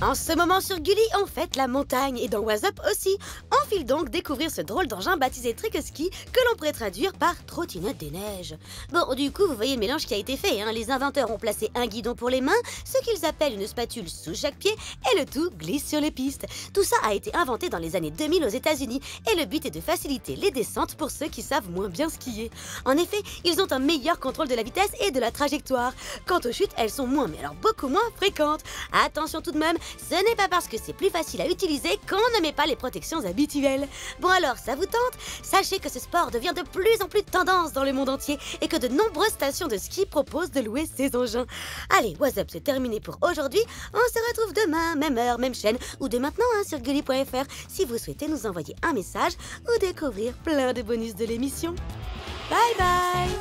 En ce moment sur Gulli, on fête la montagne et dans WhatsApp aussi. On file donc découvrir ce drôle d'engin baptisé Trikoski que l'on pourrait traduire par trottinette des neiges. Bon, du coup, vous voyez le mélange qui a été fait. Hein. Les inventeurs ont placé un guidon pour les mains, ce qu'ils appellent une spatule sous chaque pied, et le tout glisse sur les pistes. Tout ça a été inventé dans les années 2000 aux États-Unis et le but est de faciliter les descentes pour ceux qui savent moins bien skier. En effet, ils ont un meilleur contrôle de la vitesse et de la trajectoire. Quant aux chutes, elles sont moins, mais alors beaucoup moins fréquentes. Attention tout de même, ce n'est pas parce que c'est plus facile à utiliser qu'on ne met pas les protections habituelles. Bon alors, ça vous tente? Sachez que ce sport devient de plus en plus tendance dans le monde entier et que de nombreuses stations de ski proposent de louer ces engins. Allez, WhatsApp, c'est terminé pour aujourd'hui. On se retrouve demain, même heure, même chaîne, ou dès maintenant hein, sur gully.fr si vous souhaitez nous envoyer un message ou découvrir plein de bonus de l'émission. Bye bye